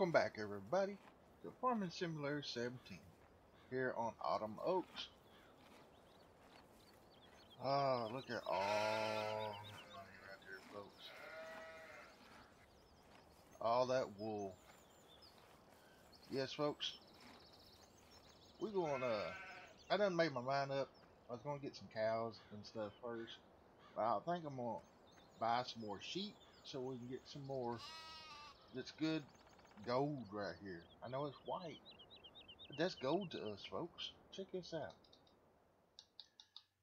Welcome back everybody to Farming Simulator 17 here on Autumn Oaks. Ah, look at all the money right folks. All that wool. Yes folks, we're gonna, I done made my mind up. I was gonna get some cows and stuff first. But I think I'm gonna buy some more sheep so we can get some more that's good gold right here. I know it's white, but that's gold to us, folks. Check this out.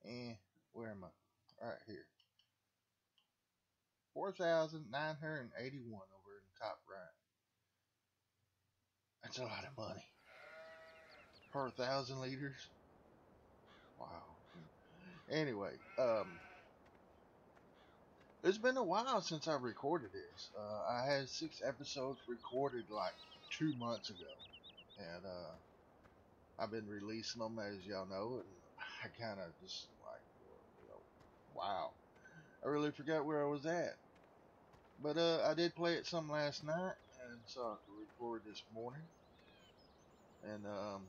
And where am I? Right here. 4,981 over in the top right. That's a lot of money. Per thousand liters. Wow. Anyway, um, it's been a while since I recorded this. Uh, I had six episodes recorded like two months ago, and uh, I've been releasing them as y'all know, and I kind of just like, you know, wow, I really forgot where I was at. But uh, I did play it some last night, and so I could record this morning. And um,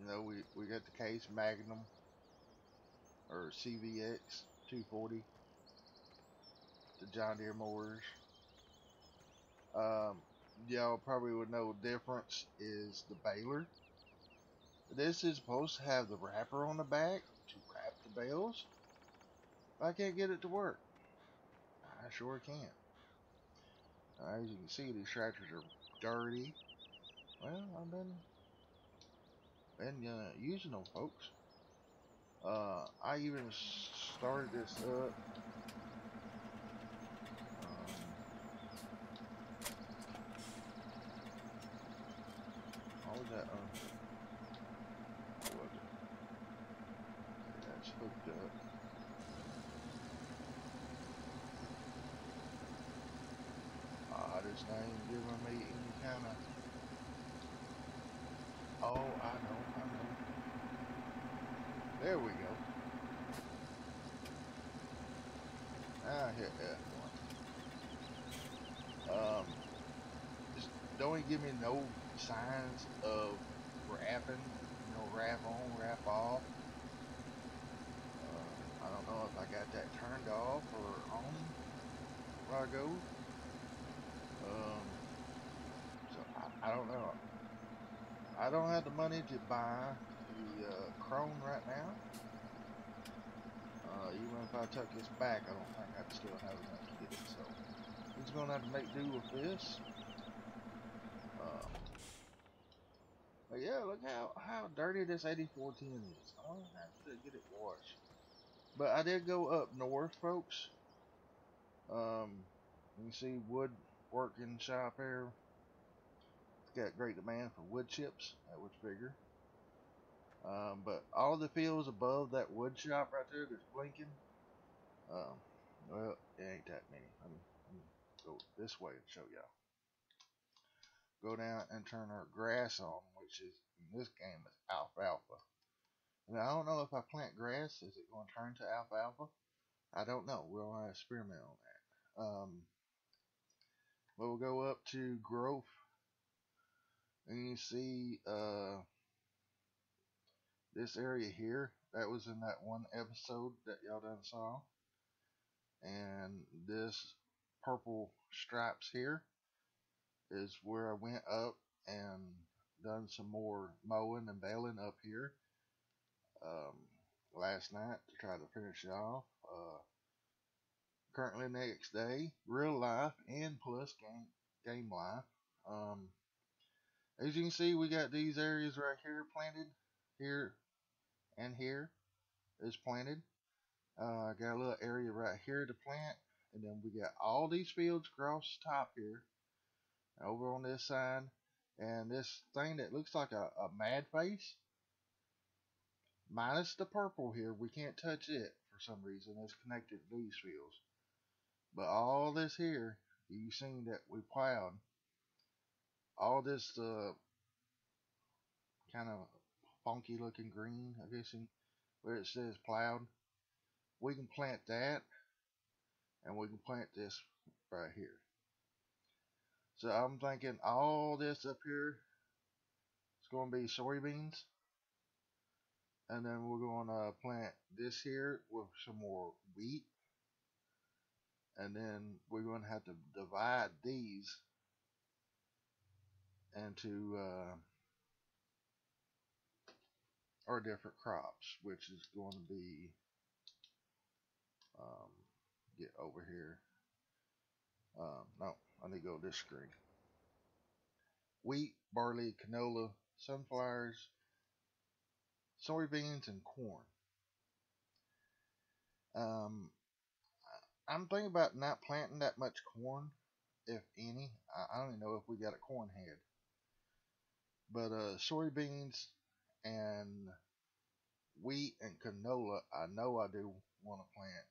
you know, we we got the case Magnum or CVX 240 the John Deere mowers. Um, y'all probably would know the difference is the baler. This is supposed to have the wrapper on the back to wrap the bales. I can't get it to work. I sure can. Uh, as you can see, these tractors are dirty. Well, I've been been uh, using them, folks. Uh, I even started this up that um what? That's hooked up. Ah, this ain't giving me any kind of Oh, I know, I know. There we go. I hit that one. Um, just don't give me no signs of wrapping, you know, wrap on, wrap off. Uh, I don't know if I got that turned off or on where I go. Um, so I, I, don't know. I don't have the money to buy the uh, Krone right now. Uh, even if I took this back, I don't think I'd still have enough to get it. So he's gonna have to make do with this. Yeah, look how, how dirty this 8410 is. I'm gonna have to get it washed. But I did go up north, folks. Um, you can see wood working shop here. It's got great demand for wood chips. That was bigger. Um, but all the fields above that wood shop right there that's blinking, um, well, it ain't that many. Let me, let me go this way and show y'all go down and turn our grass on, which is in this game is alfalfa. Now I don't know if I plant grass, is it going to turn to alfalfa? I don't know. We'll have experiment on that. Um, we'll go up to growth, and you see uh, this area here. That was in that one episode that y'all done saw. And this purple stripes here is where I went up and done some more mowing and baling up here um, last night to try to finish it off. Uh, currently next day, real life and plus game, game life. Um, as you can see, we got these areas right here planted. Here and here is planted. Uh, got a little area right here to plant. And then we got all these fields across the top here over on this side. And this thing that looks like a, a mad face minus the purple here we can't touch it for some reason. It's connected to these fields. But all this here you seen that we plowed all this uh, kind of funky looking green I guess where it says plowed we can plant that and we can plant this right here So I'm thinking all this up here is going to be soybeans. And then we're going to plant this here with some more wheat. And then we're going to have to divide these into uh, our different crops, which is going to be, um, get over here. Um, no, I need to go this screen. Wheat, barley, canola, sunflowers, soybeans, and corn. Um, I'm thinking about not planting that much corn, if any. I, I don't even know if we got a corn head. But uh, soybeans and wheat and canola, I know I do want to plant.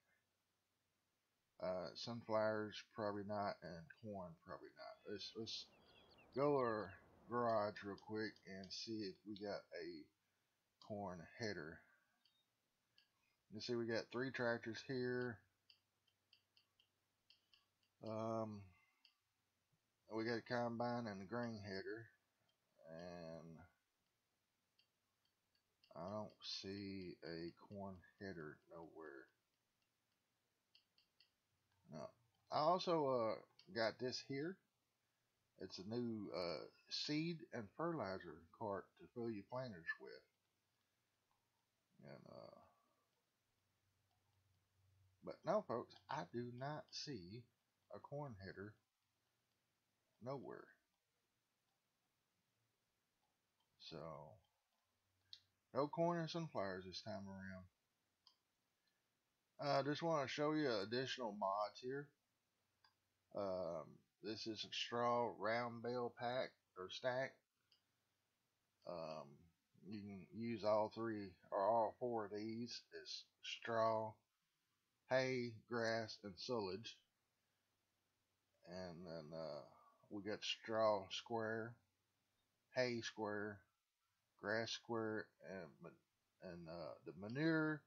Uh, sunflowers, probably not, and corn, probably not. Let's let's go our garage real quick and see if we got a corn header. You see, we got three tractors here. Um, we got a combine and a grain header, and I don't see a corn header nowhere. No. I also uh, got this here. It's a new uh, seed and fertilizer cart to fill your planters with. And uh, but no, folks, I do not see a corn header nowhere. So no corn and sunflowers this time around. I uh, just want to show you additional mods here. Um, this is a straw round bale pack or stack. Um, you can use all three or all four of these as straw, hay, grass, and silage. And then uh, we got straw square, hay square, grass square, and and uh, the manure,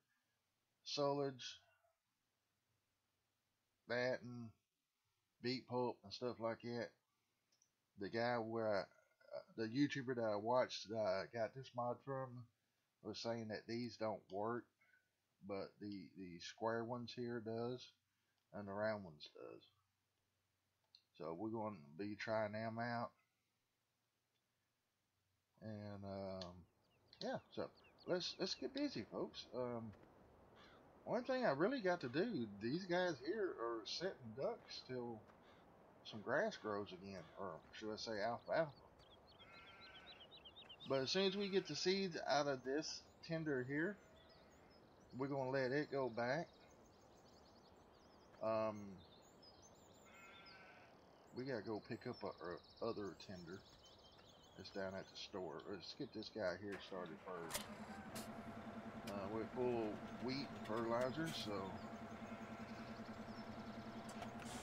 silage, that beet pulp and stuff like that. The guy where uh, the YouTuber that I watched that I got this mod from was saying that these don't work, but the the square ones here does, and the round ones does. So we're going to be trying them out. And um, yeah, so let's let's get busy, folks. Um, one thing I really got to do, these guys here are setting ducks till some grass grows again, or should I say alfalfa. But as soon as we get the seeds out of this tender here, we're going to let it go back. Um, we got to go pick up a, a other tender. It's down at the store. Let's get this guy here started first. Uh, we're full of wheat fertilizer, so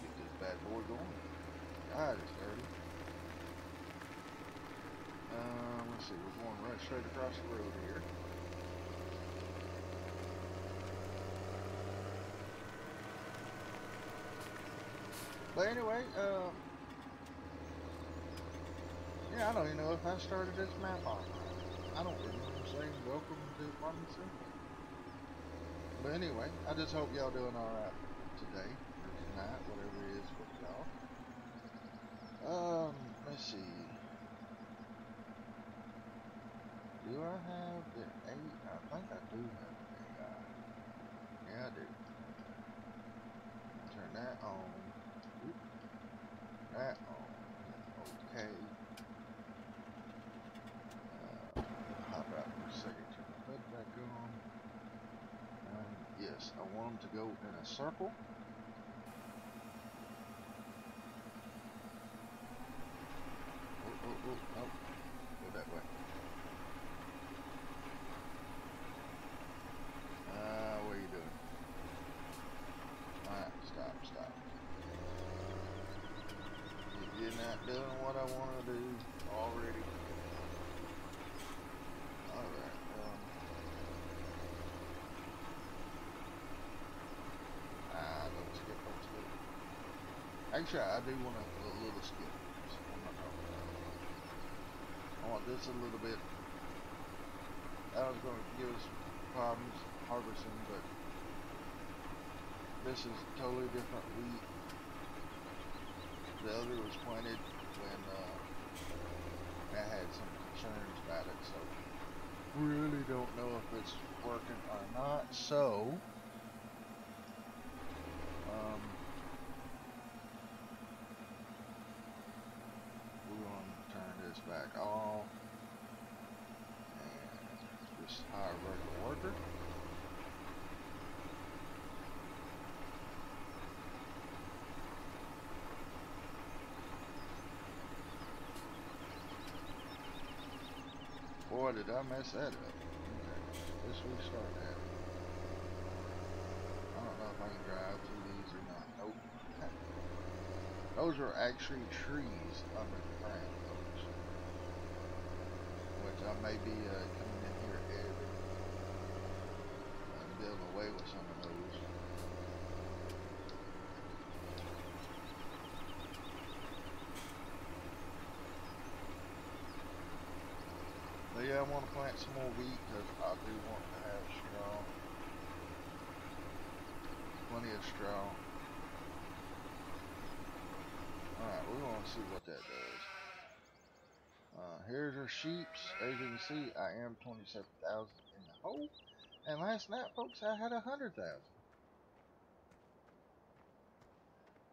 get this bad boy going. God, it's dirty. Um, let's see, we're going right straight across the road here. But anyway, um, yeah, I don't even know if I started this map off. I don't remember saying welcome to Farming Simulator. But anyway, I just hope y'all doing alright today, or tonight, whatever it is for y'all. Um, let's see. Do I have the AI? I think I do have the AI. Yeah, I do. Turn that on. Oop. That on. Okay. Uh, hop out for a second. Turn the hood back on. Um, yes, I want them to go in a circle. oh, oh, oh. Go that way. Ah, uh, what are you doing? Alright, stop, stop. You're not doing what I want to do already. Alright, um. Ah, don't skip, don't skip. Actually, I do want a, a little skip. I want this a little bit. That was going to give us problems harvesting, but this is totally different wheat. The other was planted when uh, I had some concerns about it, so really don't know if it's working or not. So, um, we're going to turn this back off and just hire a regular worker. Boy, did I mess that up. Let's restart that. I don't know if I can drive through these or not. Nope. Those are actually trees under the ground, folks. Which I may be uh, coming in here every and building away with some of those. But yeah, I want to plant some more wheat because I do want to have straw. Plenty of straw. Alright, we're going to see what that does. Uh, here's our sheeps. As you can see, I am 27,000 in the hole. And last night, folks, I had 100,000.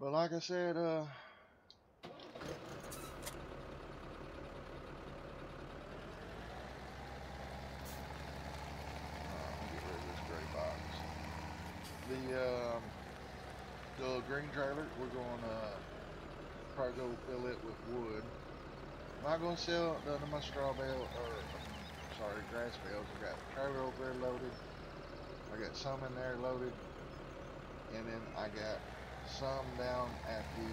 But like I said, uh, the um, green trailer. We're going to uh, probably go fill it with wood. I'm not going to sell none of my straw bale or um, sorry grass bales. I got the trailer over there loaded. I got some in there loaded, and then I got some down at the.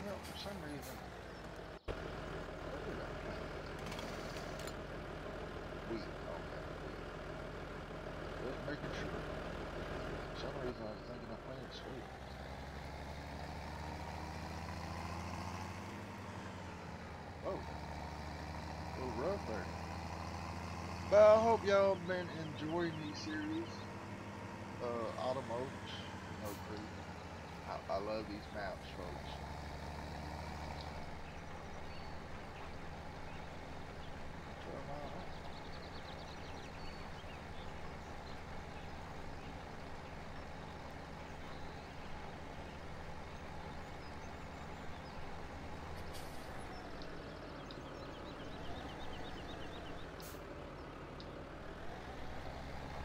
You know, for some reason. Wheat. Just making sure. Some reason I was thinking I planted sweet. Oh. A little rough there. But I hope y'all been enjoying these series. Uh, Autumn Oaks, No Creek. I, I love these maps, folks. Twelve mile home.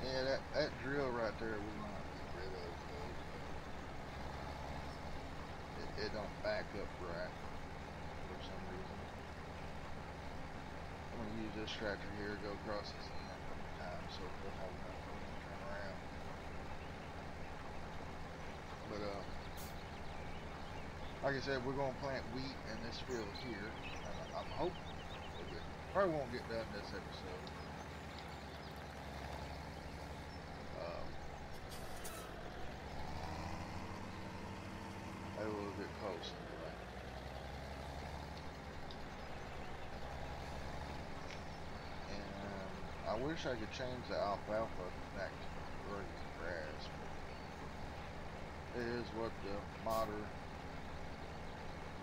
Yeah, that, that right there, we might get rid. It, it don't back up right for some reason. I'm gonna use this tractor here, go across this end times so we'll have enough room to turn around. But uh, like I said, we're gonna plant wheat in this field here. I'm hoping probably won't get done this episode. Um, maybe anyway. And I wish I could change the alfalfa back to green grass, but it is what the modder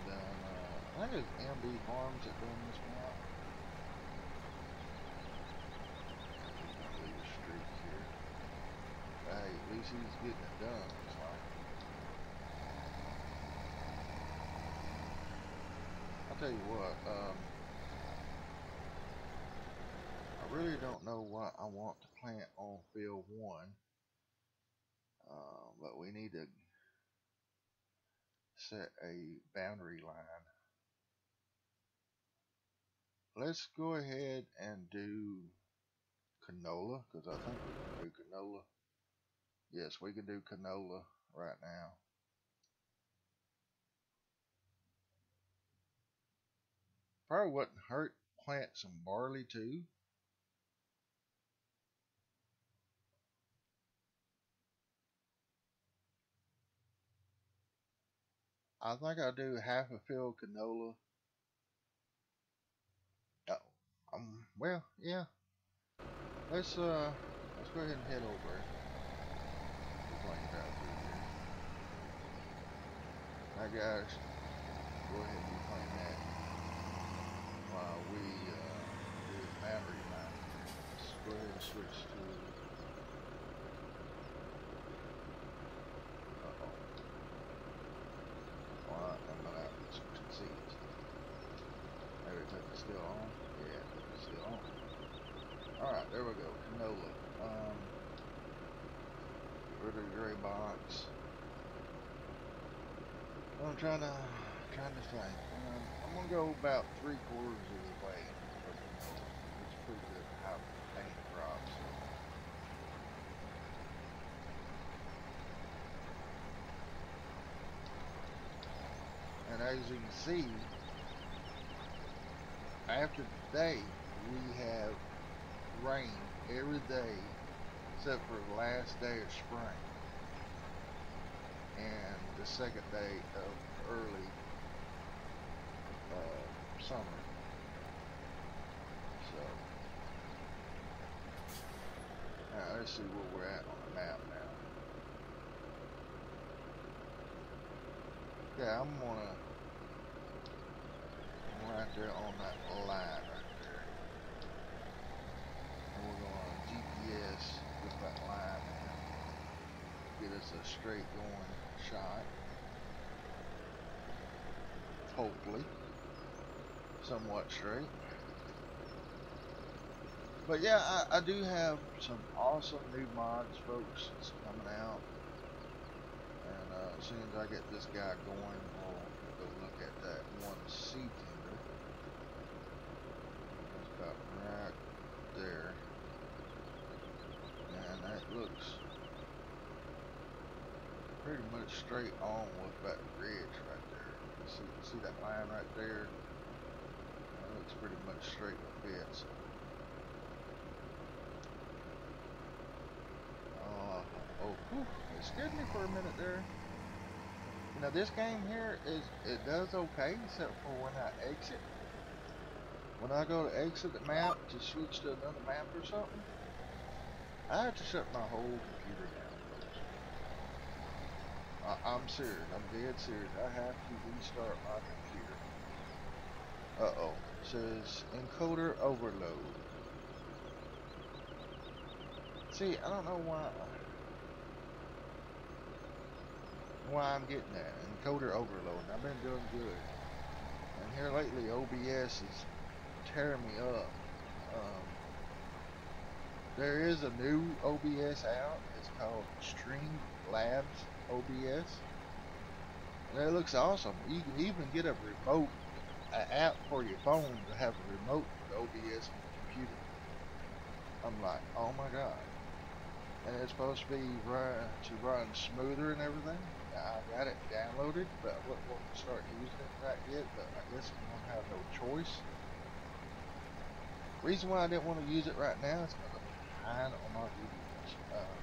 done. Uh, I think it's MB Farms that done this map. Leave a streak here. Hey, at least he's getting it done. It's like. I'll tell you what. Um, I really don't know what I want to plant on field one. Uh, but we need to set a boundary line. Let's go ahead and do canola because I think we can do canola. Yes, we can do canola right now. Probably wouldn't hurt plant some barley too. I think I'll do half a field canola. Oh, um, well, yeah. Let's uh, let's go ahead and head over. I guys. Go ahead. Switch to. Uh oh. Well, I'm gonna switch to. Maybe it's still on. Yeah, it's still on. Alright, there we go. Canola. Um, rid gray box. I'm trying to trying to think. Um, I'm gonna go about three quarters of the way for canola. It's pretty good high paint crop. So. And as you can see, after today, we have rain every day except for the last day of spring and the second day of early uh, summer. So, now let's see where we're at on the map now. Yeah, I'm gonna right there on that line right there. And we're gonna GPS with that line and get us a straight going shot. Hopefully. Somewhat straight. But yeah, I, I do have some awesome new mods, folks, that's coming out. And uh, as soon as I get this guy going, we'll go look at that one sea tender. That's about right there. And that looks pretty much straight on with that ridge right there. You see, see that line right there? That looks pretty much straight with it. So. Oh, it scared me for a minute there. You know, this game here is it does okay, except for when I exit. When I go to exit the map to switch to another map or something, I have to shut my whole computer down. I, I'm serious. I'm dead serious. I have to restart my computer. Uh oh. Says encoder overload. See, I don't know why why I'm getting that. Encoder overload. I've been doing good. And here lately OBS is tearing me up. Um, there is a new OBS out. It's called Streamlabs OBS. And it looks awesome. You can even get a remote a app for your phone to have a remote OBS on your computer. I'm like, oh my god. And it's supposed to be run to run smoother and everything. I got it downloaded, but I won't start using it right yet. But I guess I'm gonna have no choice. Reason why I didn't want to use it right now is because behind on my videos. Uh,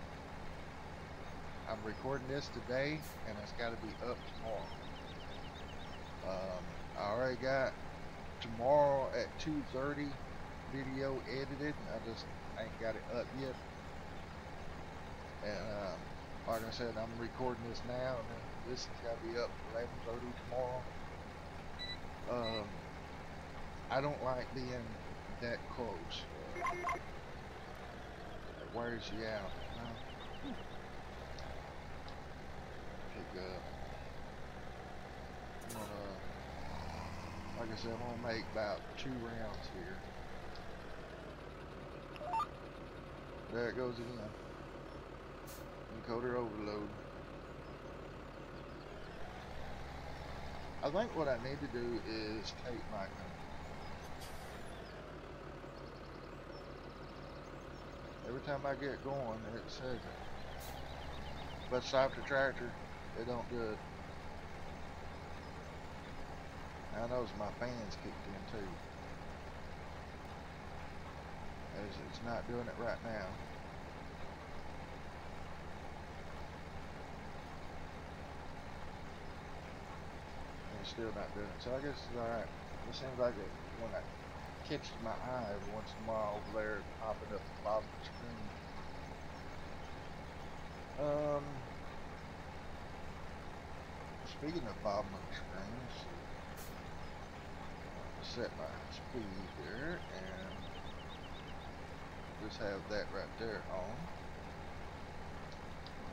I'm recording this today, and it's got to be up tomorrow. Um, I already got tomorrow at 2:30 video edited. I just ain't got it up yet. And um, like I said, I'm recording this now, and this has got to be up 11:30 tomorrow. Um, I don't like being that close. Wears you out. You know? Pick up. I'm gonna, like I said, I'm gonna make about two rounds here. There it goes again. Encoder overload. I think what I need to do is take my Every time I get going, it says it. But stop the tractor, it don't do it. I know my fans kicked in too. As it's not doing it right now. It's still not doing it. So I guess it's alright. It seems like it when I catches my eye once in a while over there popping up the bottom of the screen. Um, speaking of bottom of the screens, set my speed here and just have that right there on.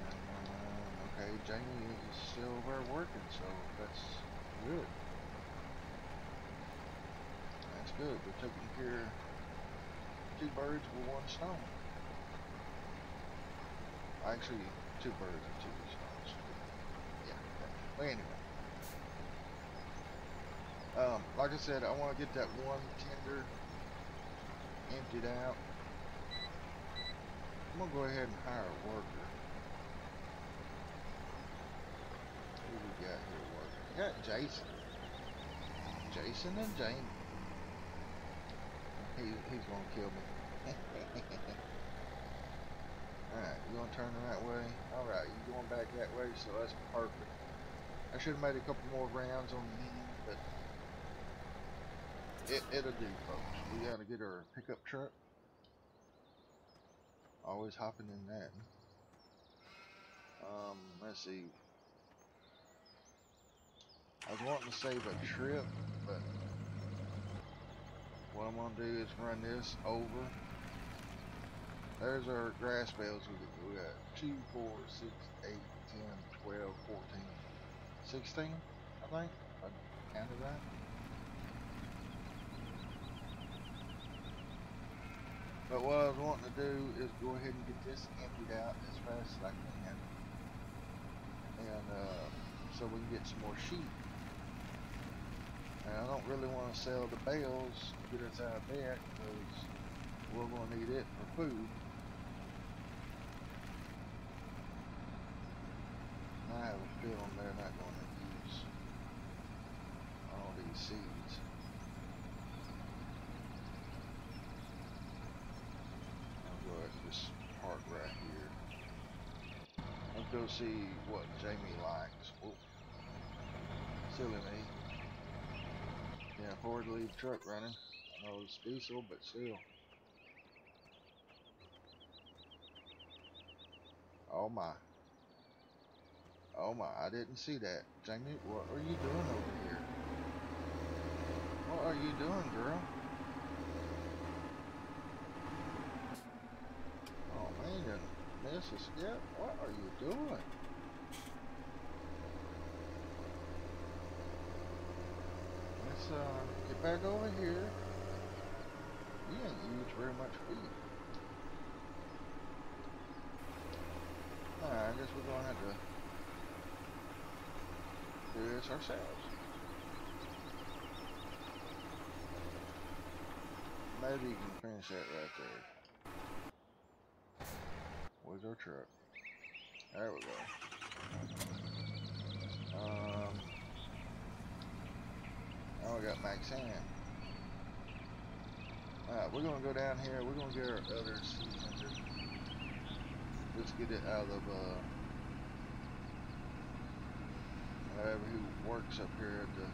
And, um, okay, Jamie is still over working, so that's good. Good. We're taking care of two birds with one stone. Actually, two birds and two stones. Yeah. But anyway. Um, like I said, I want to get that one tender emptied out. I'm going to go ahead and hire a worker. Who we got here working? We got Jason. Jason and Jamie. He, he's to kill me. Alright, you gonna turn that way? Alright, you going back that way, so that's perfect. I should have made a couple more rounds on the end, but it, it'll do, folks. We gotta get our pickup truck. Always hopping in that. Um, let's see. I was wanting to save a trip, but what I'm gonna do is run this over there's our grass bales. We got 2, 4, 6, 8, 10, 12, 14, 16, I think. I counted that. But what I was wanting to do is go ahead and get this emptied out as fast as I can. And uh, so we can get some more sheep. I don't really want to sell the bales get us out of debt because we're going to need it for food. I have a feeling they're not going to use all these seeds. I'll go and just park right here. Let's go see what Jamie likes. Oh, silly me. To leave the truck running. Know it's diesel, but still. Oh my. Oh my, I didn't see that. Jamie, what are you doing over here? What are you doing, girl? Oh man, Mrs. Skip, what are you doing? Uh, get back over here. You ain't used very much feed. Alright, I guess we're gonna have to do this ourselves. Maybe you can finish that right there. Where's our truck? There we go. Um, oh, we got Max Hand. Alright, we're gonna go down here. We're gonna get our other cylinder. Let's get it out of, uh, whoever who works up here at the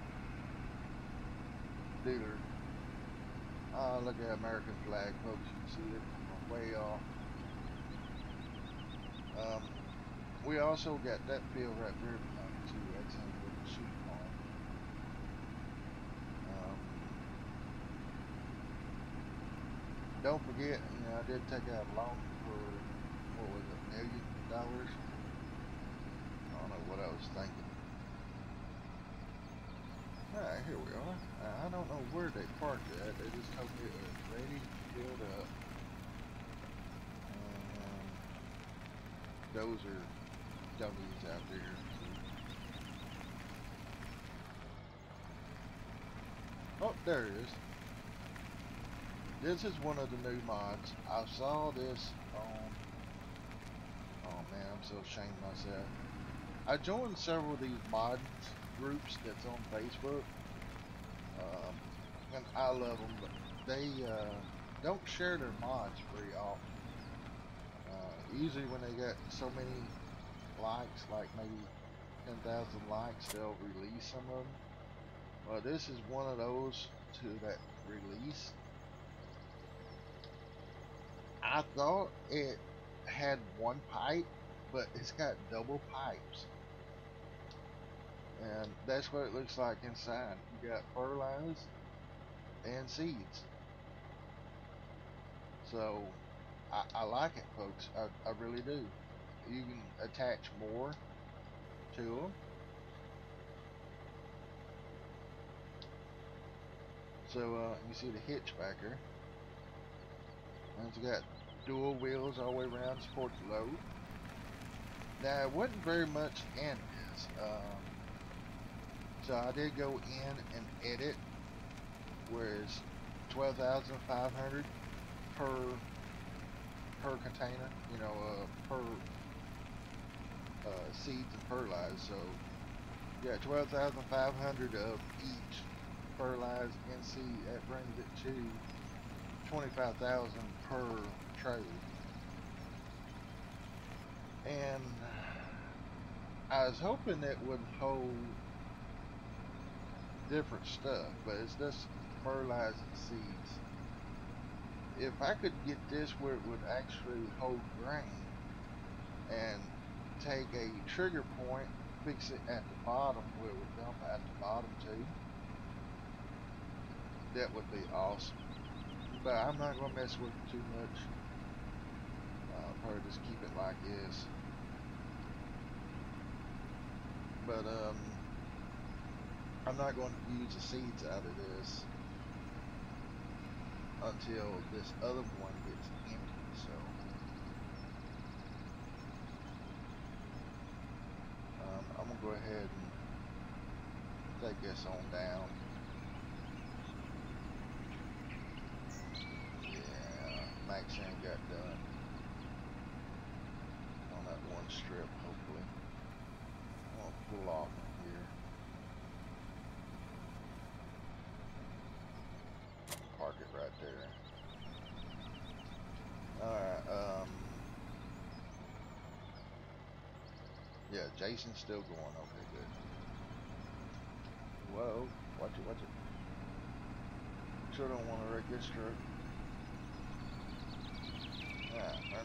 dealer. Ah, look at American flag, folks. You can see it from way off. Um, we also got that field right there behind too. That's in the sheep farm. Um, don't forget, you know, I did take out a loan for what was it, a million dollars. I don't know what I was thinking. Alright, here we are. I don't know where they parked at. They just told me it was ready, to build up. Um, those are dummies out there. Oh, there it is. This is one of the new mods. I saw this on... Oh man, I'm so ashamed of myself. I joined several of these mods groups that's on Facebook. Um, and I love them, but they uh, don't share their mods very often. Uh, usually when they get so many likes, like maybe 10,000 likes, they'll release some of them. Well, this is one of those to that release. I thought it had one pipe, but it's got double pipes. And that's what it looks like inside. You got fertilizers and seeds. So I, I like it, folks. I, I really do. You can attach more to them. So uh, you see the hitch back here. And it's got dual wheels all the way around the load. Now, it wasn't very much in this. Um, so I did go in and edit, whereas 12,500 per per container, you know, uh, per uh, seeds and fertilizer. So yeah, 12,500 of each fertilized and seed. That brings it to 25,000 per trade. And I was hoping it would hold different stuff, but it's just fertilized seeds. If I could get this where it would actually hold grain and take a trigger point, fix it at the bottom where it would dump at the bottom too, that would be awesome. But I'm not going to mess with it too much. I'll probably just keep it like this. But, um, I'm not going to use the seeds out of this until this other one gets empty, so. Um, I'm going to go ahead and take this on down. Max ain't got done on that one strip, hopefully. To pull off here. Park it right there. Alright, um... Yeah, Jason's still going. Okay, good. Whoa, watch it, watch it. Sure don't want to wreck this truck.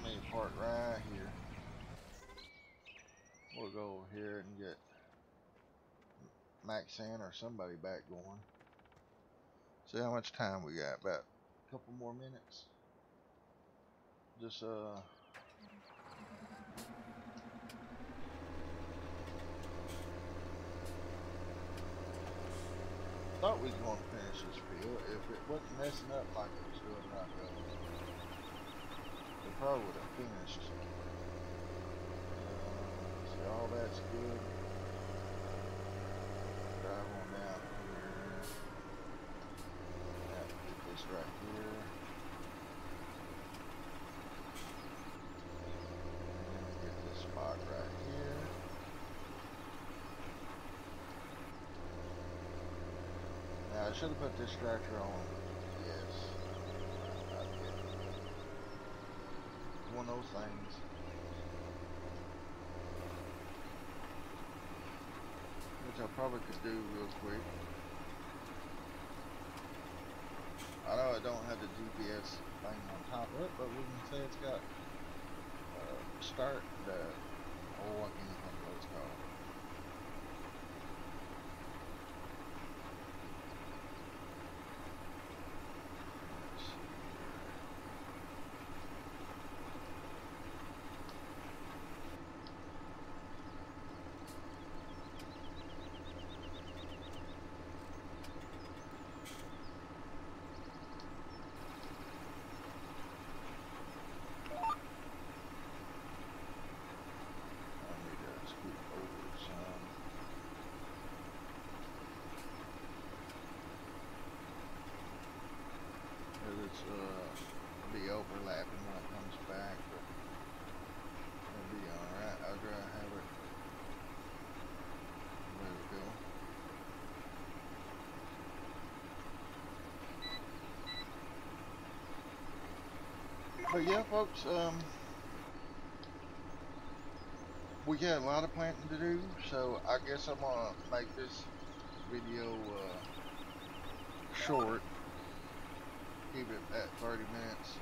Let me park right here. We'll go over here and get Maxan or somebody back going. See how much time we got? About a couple more minutes. Just uh thought we was going to finish this field. If it wasn't messing up like it was doing right now, probably would have finished. See, all that's good. Drive on down here. Yeah, get this right here. Get this spot right here. Now, I should have put this tractor on. Yes. I did. It's one of those things. Which I probably could do real quick. I know I don't have the GPS thing on top of it, but we can say it's got uh, start can't think what it's called. Let's see here. I need to scoot over some. Cause it's uh be overlapping when it comes back, but it'll be alright. I'd rather have it ready to go. But yeah, folks, um, we got a lot of planting to do, so I guess I'm gonna make this video uh, short. Keep it at 30 minutes.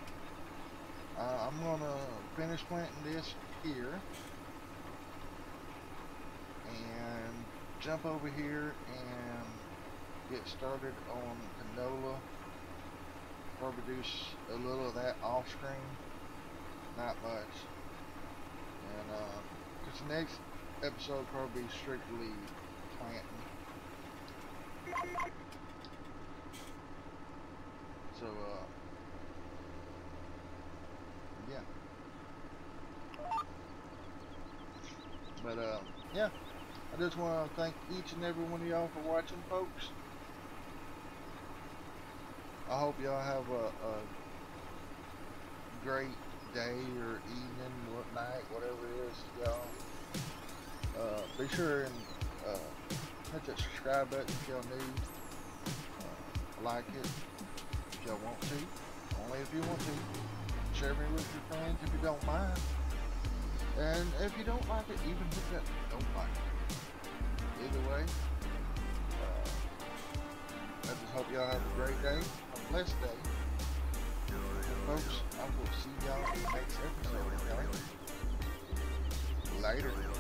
Uh, I'm gonna finish planting this here and jump over here and get started on canola produce a little of that off screen? Not much. And uh, this next episode probably be strictly planting. So uh yeah. But uh yeah. I just want to thank each and every one of y'all for watching, folks. I hope y'all have a, a, great day or evening, what night, whatever it is, y'all. Uh, be sure and uh, hit that subscribe button if y'all need. Uh, like it if y'all want to. Only if you want to. Share me with your friends if you don't mind. And if you don't like it, even hit that don't like it either way. Uh, I just hope y'all have a great day, blessed day. And folks, I will see y'all in the next episode? Later.